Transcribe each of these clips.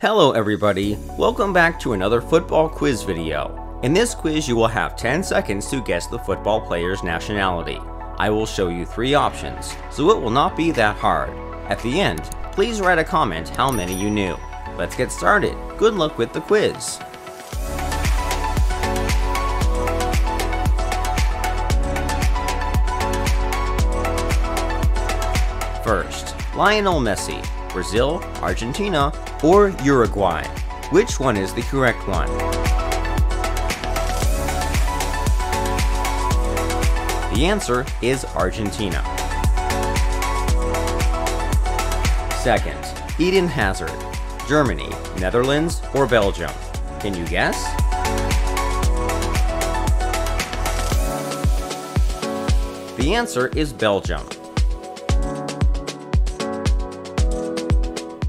Hello everybody, welcome back to another football quiz video. In this quiz you will have 10 seconds to guess the football player's nationality. I will show you three options, so it will not be that hard. At the end, please write a comment how many you knew. Let's get started. Good luck with the quiz. First, Lionel Messi, Brazil, Argentina, or Uruguay? Which one is the correct one? The answer is Argentina. Second, Eden Hazard, Germany, Netherlands, or Belgium? Can you guess? The answer is Belgium.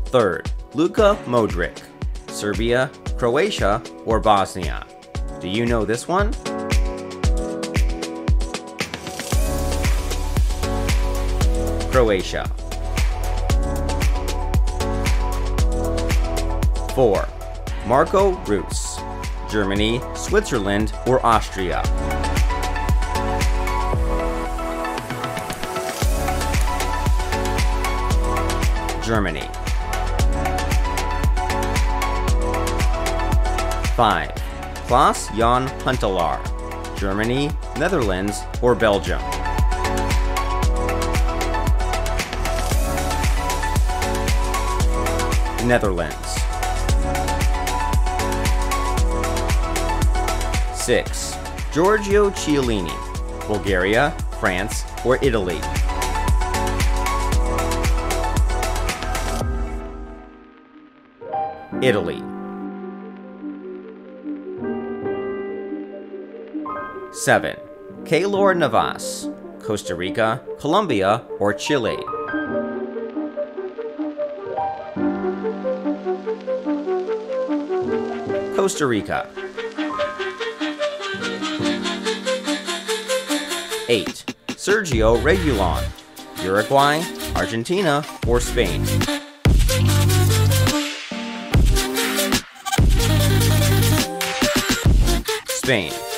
Third, Luka Modric, Serbia, Croatia, or Bosnia? Do you know this one? Croatia. 4. Marco Reus, Germany, Switzerland, or Austria? Germany. 5. Klaas Jan Huntelaar, Germany, Netherlands, or Belgium? Netherlands. 6. Giorgio Chiellini, Bulgaria, France, or Italy? Italy. 7. Keylor Navas, Costa Rica, Colombia, or Chile? Costa Rica. 8. Sergio Reguilon, Uruguay, Argentina, or Spain? Spain.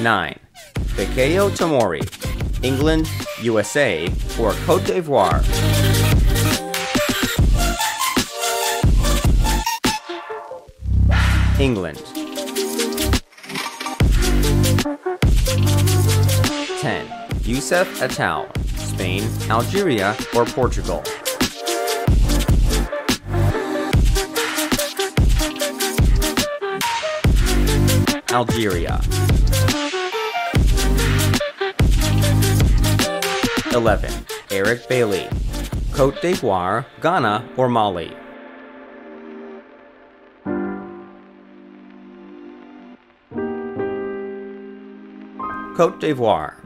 9. Fikayo Tomori, England, USA, or Cote d'Ivoire? England. 10. Youcef Atal, Spain, Algeria, or Portugal? Algeria. 11. Eric Bailly. Cote d'Ivoire, Ghana, or Mali? Cote d'Ivoire.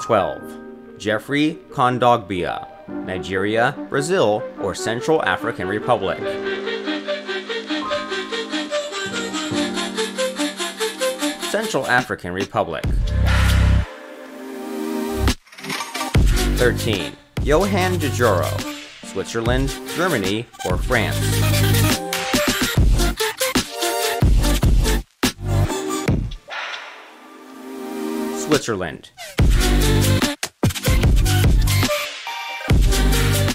12. Geoffrey Kondogbia, Nigeria, Brazil, or Central African Republic? Central African Republic. 13. Johan Djourou, Switzerland, Germany, or France? Switzerland.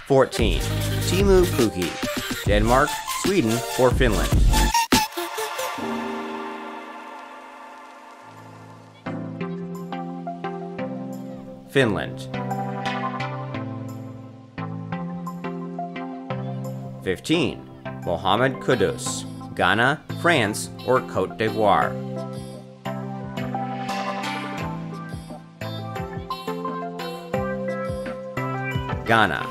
14. Teemu Pukki, Denmark, Sweden, or Finland? Finland. 15. Mohamed Kudus, Ghana, France, or Cote d'Ivoire? Ghana.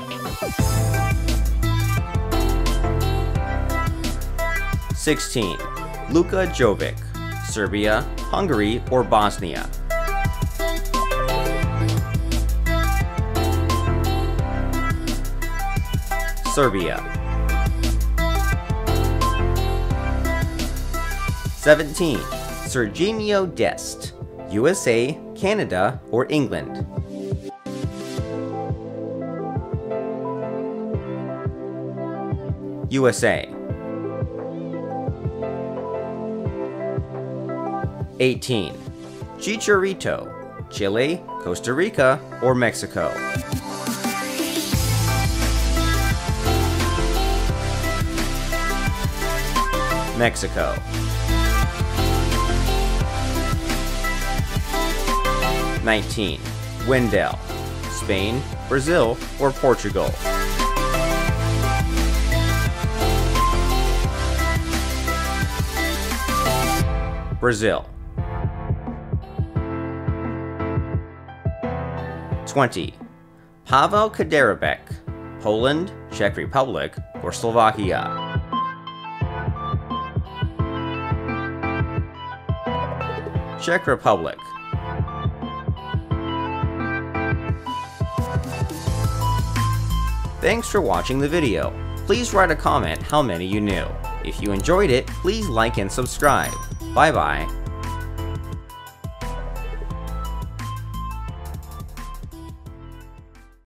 16. Luka Jovic, Serbia, Hungary, or Bosnia? Serbia. 17. Serginho Dest, USA, Canada, or England? USA 18. Chicharito, Chile, Costa Rica, or Mexico? Mexico. Nineteen. Wendell, Spain, Brazil, or Portugal? Brazil. 20. Pavel Kaderabek, Poland, Czech Republic, or Slovakia? Czech Republic. Thanks for watching the video. Please write a comment how many you knew. If you enjoyed it, please like and subscribe. Bye bye.